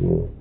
Yeah.